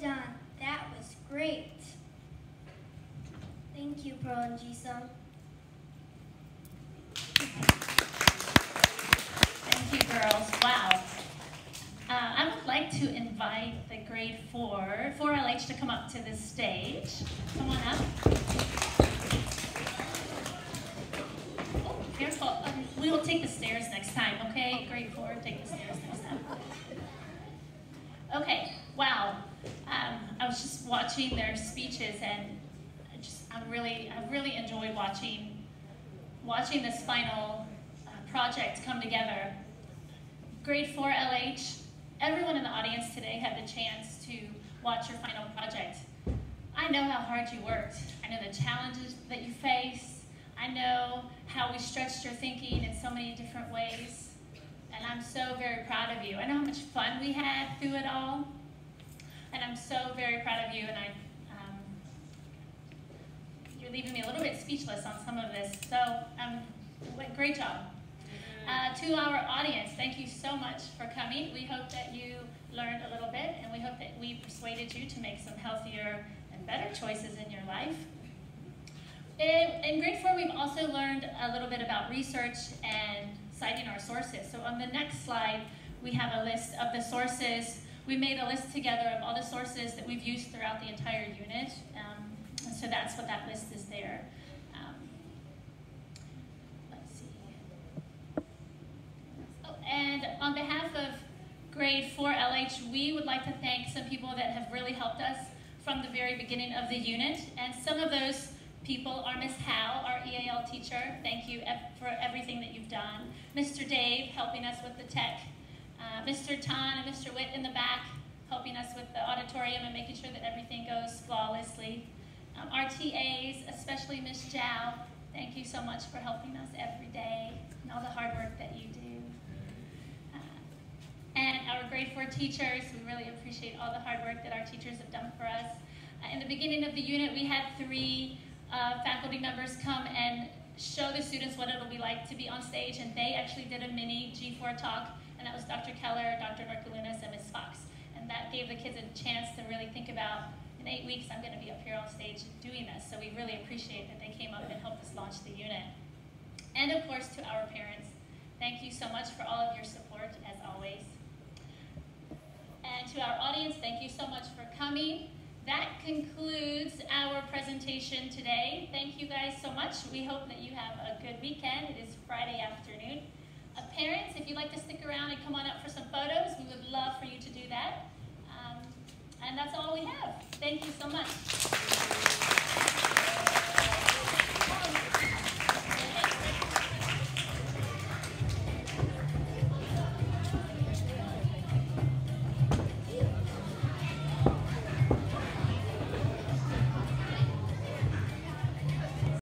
done. That was great. Thank you, Pearl and Jisung. Thank you, girls. Wow. Uh, I would like to invite the grade four, 4LH to come up to this stage. Come on up. Oh, careful. We will take the stairs next time, okay? Grade four, take the stairs next time. Okay, wow. Was just watching their speeches and I just, I really, I really enjoy watching, watching this final uh, project come together. Grade 4 LH, everyone in the audience today had the chance to watch your final project. I know how hard you worked. I know the challenges that you faced. I know how we stretched your thinking in so many different ways. And I'm so very proud of you. I know how much fun we had through it all. And I'm so very proud of you. And I, um, you're leaving me a little bit speechless on some of this. So um, great job. Uh, to our audience, thank you so much for coming. We hope that you learned a little bit, and we hope that we persuaded you to make some healthier and better choices in your life. In, in grade four, we've also learned a little bit about research and citing our sources. So on the next slide, we have a list of the sources. We made a list together of all the sources that we've used throughout the entire unit. Um, so that's what that list is there. Um, let's see. Oh, and on behalf of grade 4 LH, we would like to thank some people that have really helped us from the very beginning of the unit. And some of those people are Miss Howe, our EAL teacher. Thank you for everything that you've done. Mr. Dave, helping us with the tech. Uh, Mr. Tan and Mr. Witt in the back, helping us with the auditorium and making sure that everything goes flawlessly. Um, our TAs, especially Miss Zhao, thank you so much for helping us every day and all the hard work that you do. And our grade four teachers, we really appreciate all the hard work that our teachers have done for us. Uh, in the beginning of the unit, we had three uh, faculty members come and show the students what it'll be like to be on stage, and they actually did a mini G4 talk, and that was Dr. Keller, Dr. Norkalunas, and Ms. Fox. And that gave the kids a chance to really think about, in eight weeks, I'm gonna be up here on stage doing this, so we really appreciate that they came up and helped us launch the unit. And of course, to our parents, thank you so much for all of your support, as always. And to our audience, thank you so much for coming. That concludes our presentation today. Thank you guys so much. We hope that you have a good weekend. It is Friday afternoon. Uh, parents, if you'd like to stick around and come on up for some photos, we would love for you to do that. Um, and that's all we have. Thank you so much.